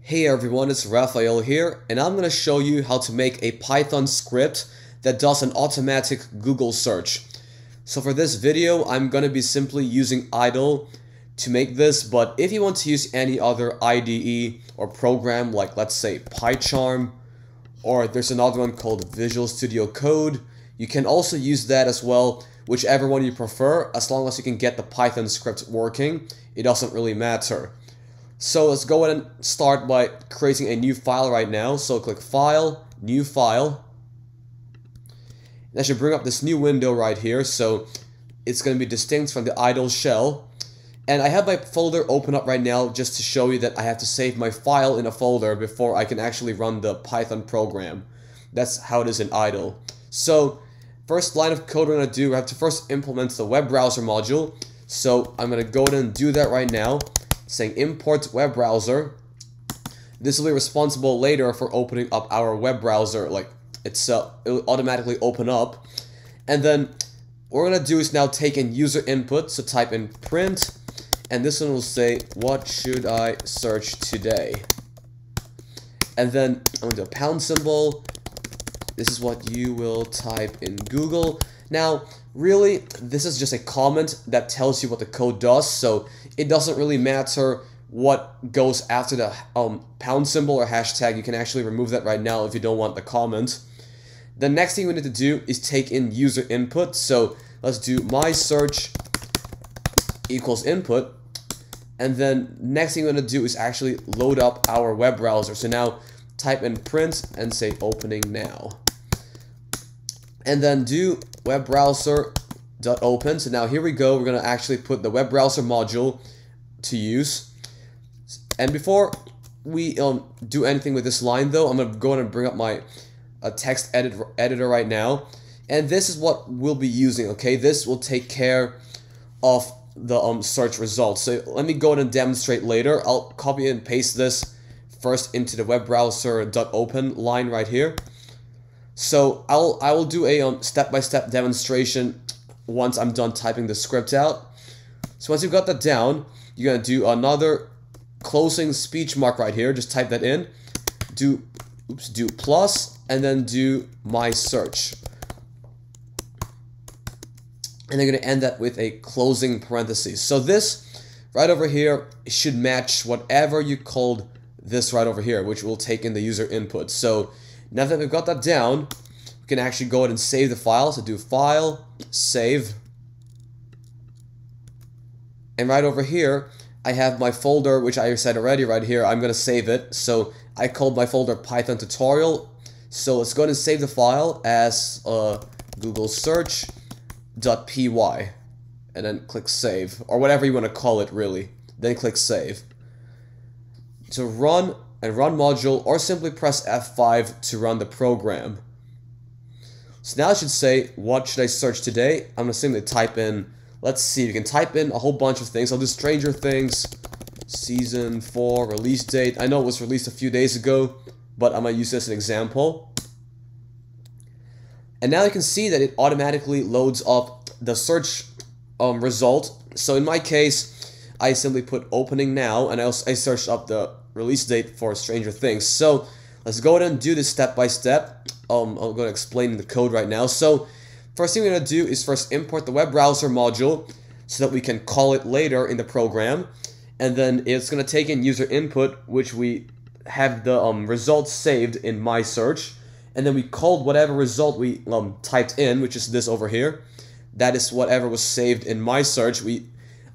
Hey everyone, it's Rafael here, and I'm going to show you how to make a Python script that does an automatic Google search. So for this video, I'm going to be simply using idle to make this, but if you want to use any other IDE or program like let's say PyCharm, or there's another one called Visual Studio Code, you can also use that as well, whichever one you prefer, as long as you can get the Python script working, it doesn't really matter. So let's go ahead and start by creating a new file right now. So click File, New File. That should bring up this new window right here. So it's going to be distinct from the idle shell. And I have my folder open up right now just to show you that I have to save my file in a folder before I can actually run the Python program. That's how it is in idle. So first line of code we're going to do, we have to first implement the webbrowser module. So I'm going to go ahead and do that right now saying import webbrowser. This will be responsible later for opening up our web browser, like it's uh, it will automatically open up. And then what we're gonna do is now take in user input, so type in print, and this one will say, what should I search today? And then I'm gonna do a pound symbol. This is what you will type in Google. Now, really, this is just a comment that tells you what the code does, so it doesn't really matter what goes after the um, pound symbol or hashtag. You can actually remove that right now if you don't want the comment. The next thing we need to do is take in user input. So let's do my search equals input. And then next thing we're going to do is actually load up our web browser. So now type in print and say opening now. And then do webbrowser dot open. So now here we go. We're going to actually put the webbrowser module to use. And before we um, do anything with this line though, I'm going to go ahead and bring up my uh, text edit editor right now. And this is what we'll be using, okay? This will take care of the um, search results. So let me go ahead and demonstrate later. I'll copy and paste this first into the webbrowser dot open line right here. So I'll I will do a um, step-by-step demonstration once I'm done typing the script out. So once you've got that down, you're gonna do another closing speech mark right here. Just type that in. Do oops, do plus, and then do my search. And they're gonna end that with a closing parenthesis. So this right over here should match whatever you called this right over here, which will take in the user input. So now that we've got that down, we can actually go ahead and save the file. So do File, Save. And right over here, I have my folder, which I said already right here. I'm going to save it. So I called my folder Python tutorial. So let's go ahead and save the file as uh, Google search.py. And then click Save. Or whatever you want to call it, really. Then click Save. To run and run module or simply press F5 to run the program. So now I should say, what should I search today? I'm going to simply type in, let's see, you can type in a whole bunch of things. I'll do Stranger Things, Season 4, release date. I know it was released a few days ago, but I'm going to use this as an example. And now you can see that it automatically loads up the search um, result. So in my case, I simply put opening now, and I, also, I searched up the release date for Stranger Things. So let's go ahead and do this step by step. Um, I'm going to explain the code right now. So first thing we're going to do is first import the webbrowser module so that we can call it later in the program. And then it's going to take in user input, which we have the um, results saved in my search. And then we called whatever result we um, typed in, which is this over here. That is whatever was saved in my search. We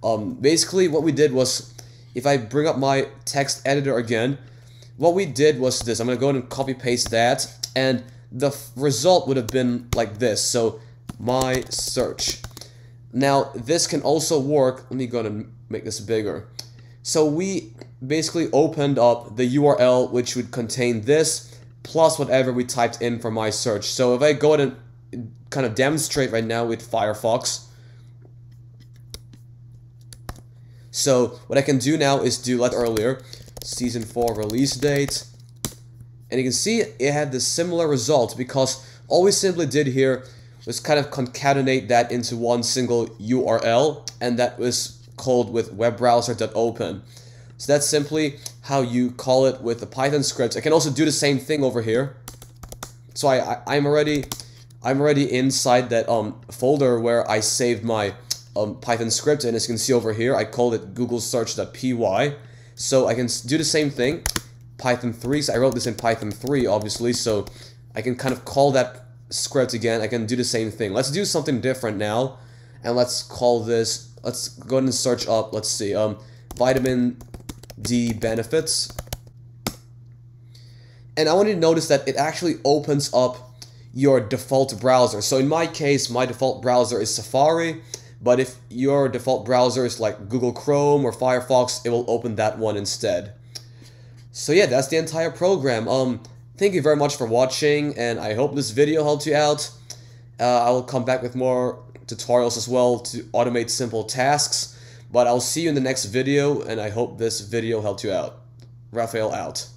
um, basically what we did was if I bring up my text editor again, what we did was this. I'm going to go ahead and copy paste that. And the result would have been like this. So my search. Now this can also work. Let me go and make this bigger. So we basically opened up the URL which would contain this plus whatever we typed in for my search. So if I go ahead and kind of demonstrate right now with Firefox, So what I can do now is do like earlier, season 4 release date. And you can see it had the similar result because all we simply did here was kind of concatenate that into one single URL and that was called with webbrowser.open. So that's simply how you call it with the Python script. I can also do the same thing over here. So I, I am already I'm already inside that um folder where I saved my um, Python script and as you can see over here I called it google search.py so I can do the same thing Python 3 so I wrote this in Python 3 obviously so I can kind of call that script again. I can do the same thing. Let's do something different now and let's call this let's go ahead and search up let's see um vitamin D benefits. And I want you to notice that it actually opens up your default browser. So in my case, my default browser is Safari, but if your default browser is like Google Chrome or Firefox, it will open that one instead. So yeah, that's the entire program. Um, thank you very much for watching, and I hope this video helped you out. Uh, I will come back with more tutorials as well to automate simple tasks, but I'll see you in the next video, and I hope this video helped you out. Rafael out.